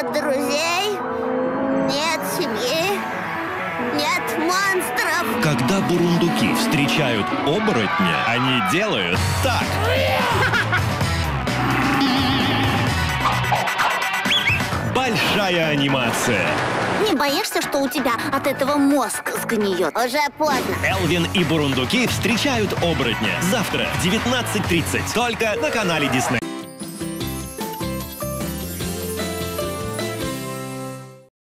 Нет друзей, нет семьи, нет монстров. Когда бурундуки встречают оборотня, они делают так. Большая анимация. Не боишься, что у тебя от этого мозг сгниет? Уже поздно. Элвин и бурундуки встречают оборотня. Завтра в 19.30. Только на канале Дисней.